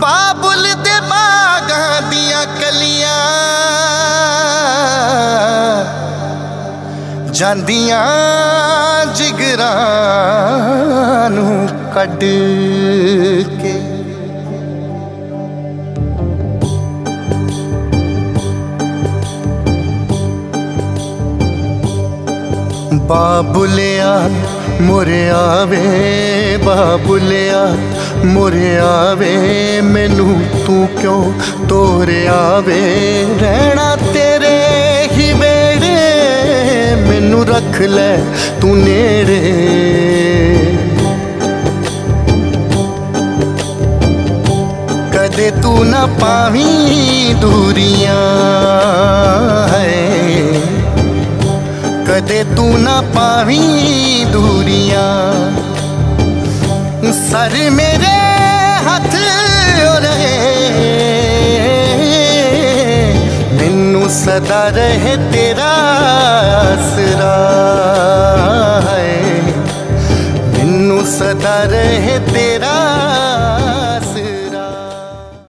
ਬਾਬੁਲ ਦੇ ਬਾਗਾਂ ਦੀਆਂ ਕਲੀਆਂ ਜਾਂਦੀਆਂ ਜਿਗਰਾਂ ਨੂੰ ਕੱਢ ਕੇ ਬਾਬੁਲਿਆ ਮੁਰਿਆ ਵੇ ਬਾਬੁਲਿਆ ਮੁਰਿਆ ਵੇ ਮੈਨੂੰ ਤੂੰ ਕਿਉਂ ਤੋਰਿਆ ਵੇ ਰਹਿਣਾ ਤੇਰੇ ਹੀ ਵੇੜੇ ਮੈਨੂੰ ਰੱਖ ਲੈ ਤੂੰ ਨੇੜੇ ਕਦੇ ਤੂੰ ਨਾ ਪਾਵੀਂ ਦੂਰੀ ਕਦੇ ਤੂੰ ਨਾ ਪਾਵੀਂ ਦੂਰੀਆਂ। ਸਰ ਮੇਰੇ ਹੱਥ ਰਹੇ ਮੈਨੂੰ ਸਦਾ ਰਹੇ ਤੇਰਾ ਆਸਰਾ ਹੈ। ਮੈਨੂੰ ਸਦਾ ਰਹੇ ਤੇਰਾ